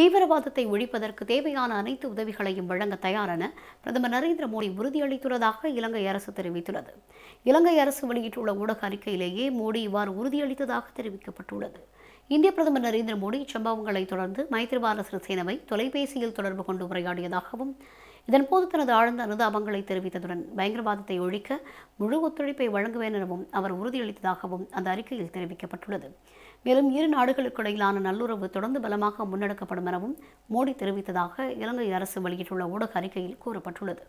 தீவிரவாதத்தை ஒழிப்பதற்கு தேவையான அனைத்து உதவிகளையும் வழங்க தயாரென பிரதமர் நரேந்திர மோடி உறுதியளித்துள்ளதாக இலங்கை அரசு தெரிவித்துள்ளது. இலங்கை அரசு வெளியிட்டுள்ள ஊடக அறிக்கையிலேயே மோடி இவ்வாறு உறுதியளித்ததாக தெரிவிக்கப்பட்டுள்ளது. இந்திய பிரதமர் நரேந்திர மோடி இச்சம்பவங்களை தொடர்ந்து மைத்ரிபால சிறிசேனவை தொலைபேசியில் தொடர்பு கொண்டு உரையாடியதாகவும் இதன்போது தனது ஆழ்ந்த அனுதாபங்களை தெரிவித்ததுடன் பயங்கரவாதத்தை ஒழிக்க முழு ஒத்துழைப்பை வழங்குவேன் எனவும் அவர் உறுதியளித்ததாகவும் அந்த அறிக்கையில் தெரிவிக்கப்பட்டுள்ளது. மேலும் இரு நாடுகளுக்கு இடையிலான நல்லுறவு தொடர்ந்து பலமாக முன்னெடுக்கப்படும் எனவும் மோடி தெரிவித்ததாக இலங்கை அரசு வெளியிட்டுள்ள ஊடக அறிக்கையில் கூறப்பட்டுள்ளது.